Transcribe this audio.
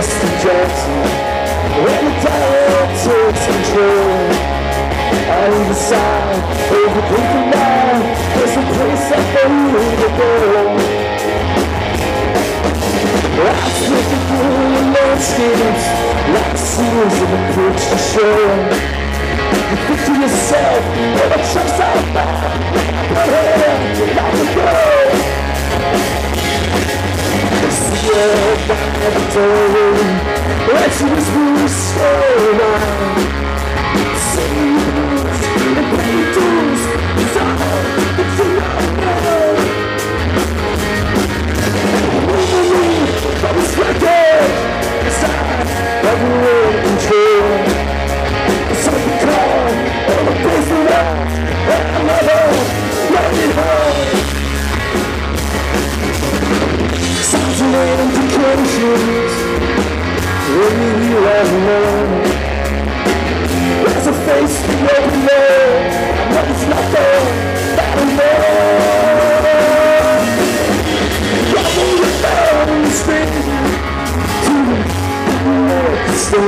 When the dial takes control On either side of the paper line There's a place I know to go I'm flipping through the landscapes Like seals in a picture show. You think to yourself, the truck's out back But we go. World by the door Let's this soul See